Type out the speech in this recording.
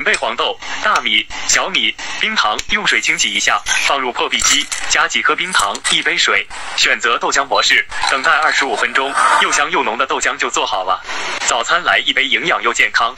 准备黄豆。大米小米冰糖用水清洗一下放入破壁机加几颗冰糖一杯水选择豆浆模式等待二十五分钟又香又浓的豆浆就做好了。早餐来一杯营养又健康。